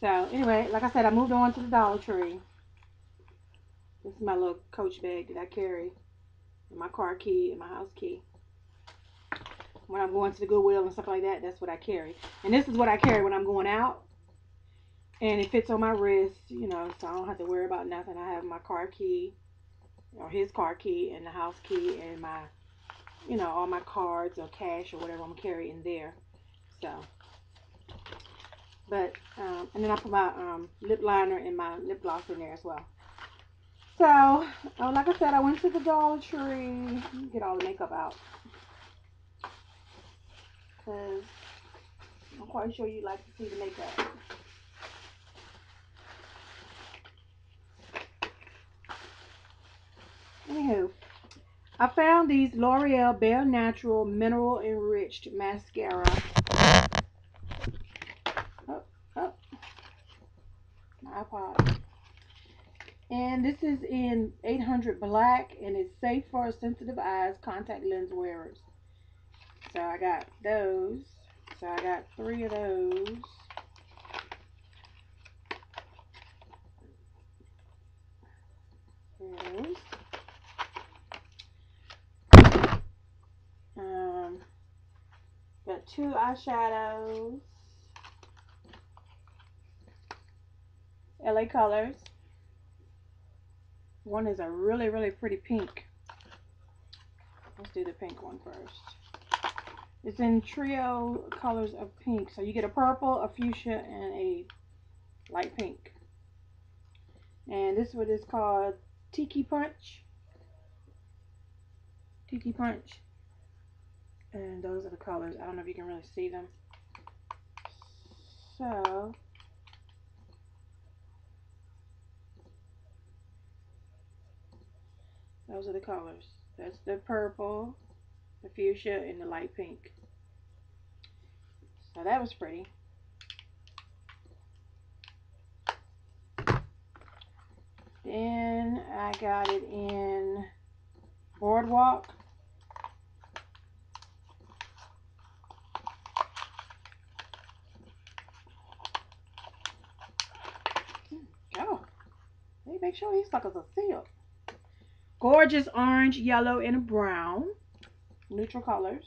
So anyway, like I said, I moved on to the Dollar Tree. This is my little coach bag that I carry. And my car key and my house key. When I'm going to the Goodwill and stuff like that, that's what I carry. And this is what I carry when I'm going out. And it fits on my wrist, you know, so I don't have to worry about nothing. I have my car key or his car key and the house key and my, you know, all my cards or cash or whatever I'm carrying there. So, but, um, and then I put my um, lip liner and my lip gloss in there as well. So, uh, like I said, I went to the Dollar Tree. Get all the makeup out. Because I'm quite sure you'd like to see the makeup. Anywho, I found these L'Oreal Bare Natural Mineral Enriched Mascara. Oh, oh. My iPod. And this is in 800 black and it's safe for sensitive eyes, contact lens wearers. So I got those. So I got three of those. Those. Um, got two eyeshadows. LA Colors. One is a really, really pretty pink. Let's do the pink one first. It's in trio colors of pink. So you get a purple, a fuchsia, and a light pink. And this one is called Tiki Punch. Tiki Punch. And those are the colors. I don't know if you can really see them. So, those are the colors. That's the purple, the fuchsia, and the light pink. So that was pretty. Then I got it in Boardwalk. Hmm. Oh, they make sure these suckers are sealed. Gorgeous orange, yellow, and brown. Neutral colors.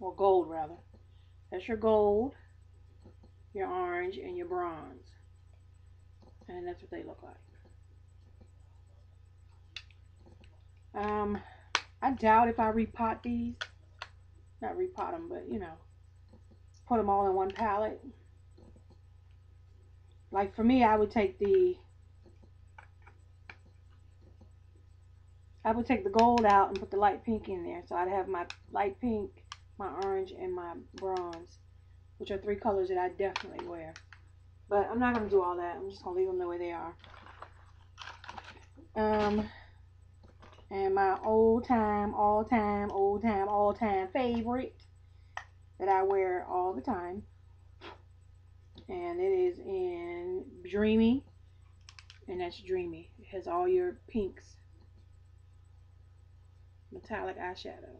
Or gold, rather. That's your gold, your orange, and your bronze. And that's what they look like. Um, I doubt if I repot these. Not repot them, but you know, put them all in one palette. Like for me, I would take the I would take the gold out and put the light pink in there. So I'd have my light pink, my orange, and my bronze, which are three colors that I definitely wear. But I'm not going to do all that. I'm just going to leave them the way they are. Um, and my old time, all time, old time, all time favorite that I wear all the time. And it is in Dreamy. And that's Dreamy. It has all your pinks metallic eyeshadow.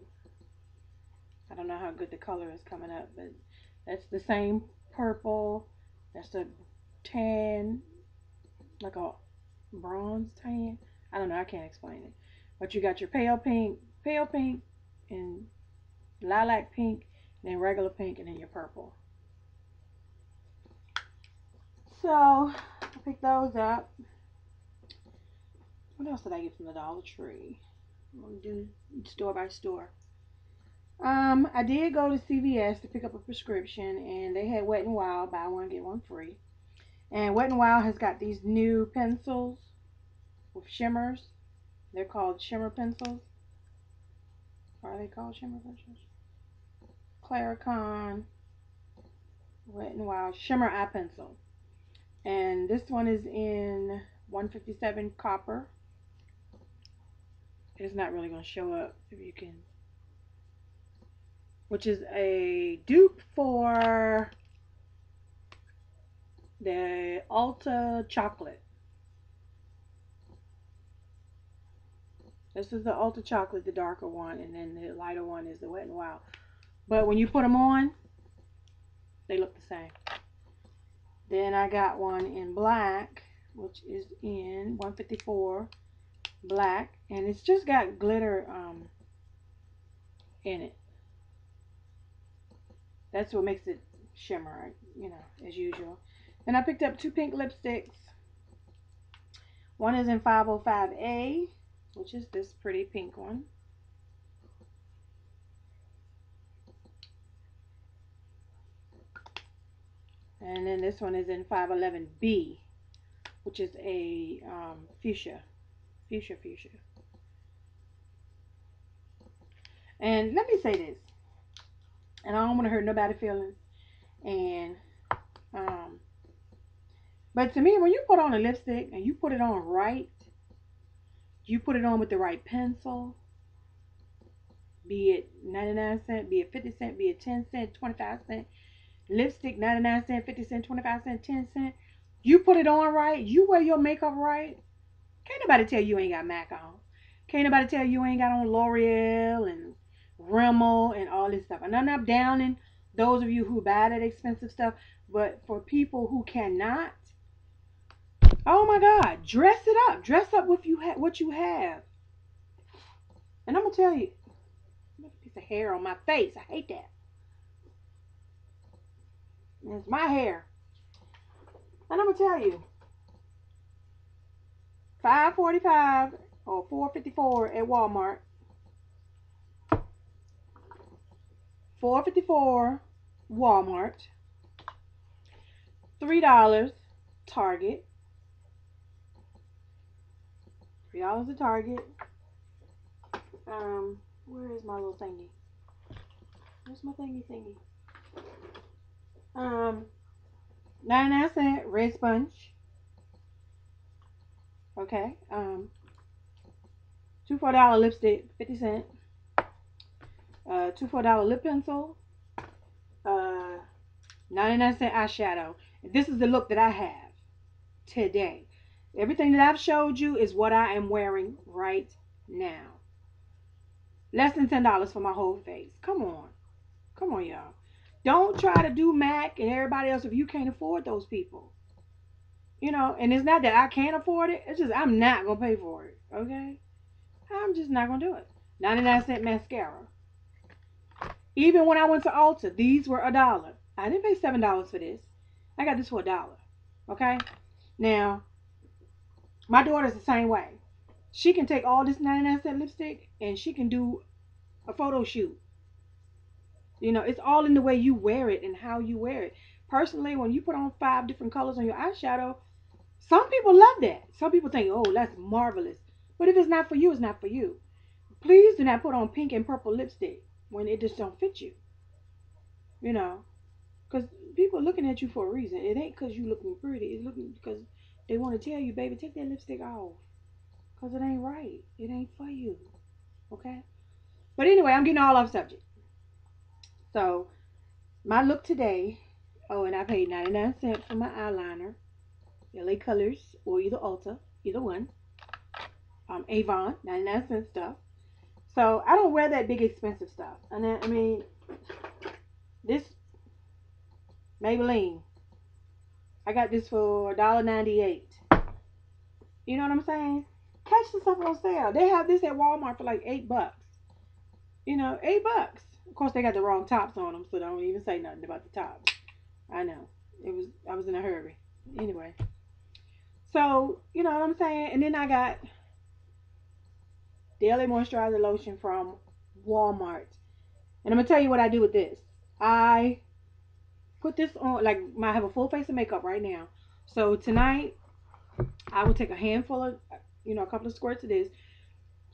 I don't know how good the color is coming up, but that's the same purple. That's a tan, like a bronze tan. I don't know. I can't explain it. But you got your pale pink, pale pink, and lilac pink, and then regular pink, and then your purple. So I picked those up. What else did I get from the Dollar Tree? I'm do store by store. Um, I did go to CVS to pick up a prescription, and they had Wet and Wild buy one get one free. And Wet and Wild has got these new pencils with shimmers. They're called shimmer pencils. Are they called shimmer pencils? Color Icon Wet and Wild shimmer eye pencil. And this one is in 157 copper it's not really going to show up if you can which is a dupe for the Ulta chocolate This is the Ulta Chocolate, the darker one, and then the lighter one is the Wet n Wild. But when you put them on, they look the same. Then I got one in black, which is in 154 black, and it's just got glitter um, in it. That's what makes it shimmer, you know, as usual. Then I picked up two pink lipsticks. One is in 505A, which is this pretty pink one. And then this one is in 511B, which is a um, fuchsia, fuchsia, fuchsia. And let me say this, and I don't want to hurt nobody's feelings. And um, but to me, when you put on a lipstick and you put it on right, you put it on with the right pencil, be it 99 cent, be it 50 cent, be it 10 cent, 25 cent, lipstick 99 cent 50 cent 25 cent 10 cent. You put it on right. You wear your makeup right. Can't nobody tell you ain't got mac on. Can't nobody tell you ain't got on l'oreal and rimmel and all this stuff. And i'm not downing those of you who buy that expensive stuff but for people who cannot oh my god dress it up. Dress up with you ha- what you have. And i'm gonna tell you a piece of hair on my face. I hate that it's my hair. And I'm gonna tell you, 545 or 454 at Walmart. 454 Walmart. $3 Target. $3 at Target. Um, where is my little thingy? Where's my thingy thingy? Um, 99 cent red sponge. Okay. Um, two four dollar lipstick, 50 cent. Uh, two four dollar lip pencil. Uh, 99 cent eyeshadow. This is the look that I have today. Everything that I've showed you is what I am wearing right now. Less than $10 for my whole face. Come on. Come on, y'all. Don't try to do Mac and everybody else if you can't afford those people. You know, and it's not that I can't afford it. It's just I'm not gonna pay for it. Okay? I'm just not gonna do it. 99 cent mascara. Even when I went to Ulta, these were a dollar. I didn't pay seven dollars for this. I got this for a dollar. Okay? Now, my daughter's the same way. She can take all this 99 cent lipstick and she can do a photo shoot you know, it's all in the way you wear it and how you wear it. Personally, when you put on five different colors on your eyeshadow, some people love that. Some people think, oh, that's marvelous. But if it's not for you, it's not for you. Please do not put on pink and purple lipstick when it just don't fit you. You know, because people are looking at you for a reason. It ain't because you looking pretty. It's looking because they want to tell you, baby, take that lipstick off. Because it ain't right. It ain't for you. Okay? But anyway, I'm getting all off subject. So my look today, oh, and I paid 99 cents for my eyeliner. LA Colors or either Ulta, either one. Um, Avon, 99 cent stuff. So I don't wear that big expensive stuff. And then, I mean, this Maybelline, I got this for $1.98. You know what I'm saying? Catch the stuff on sale. They have this at Walmart for like eight bucks. You know, eight bucks. Of course, they got the wrong tops on them, so don't even say nothing about the tops. I know. It was I was in a hurry. Anyway. So, you know what I'm saying? And then I got daily moisturizer lotion from Walmart. And I'm gonna tell you what I do with this. I put this on like I have a full face of makeup right now. So tonight I will take a handful of you know, a couple of squirts of this,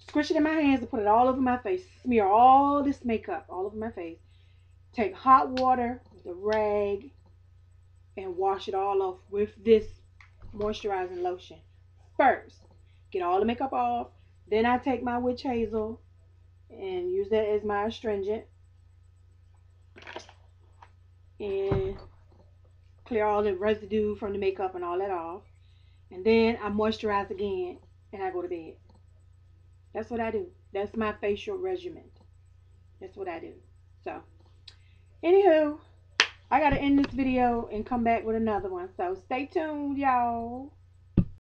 squish it in my hands and put it all over my face. Smear all this makeup all over my face. Take hot water with a rag and wash it all off with this moisturizing lotion. First, get all the makeup off. Then I take my witch hazel and use that as my astringent. And clear all the residue from the makeup and all that off. And then I moisturize again and I go to bed. That's what I do. That's my facial regimen. That's what I do. So, anywho, I got to end this video and come back with another one. So, stay tuned, y'all.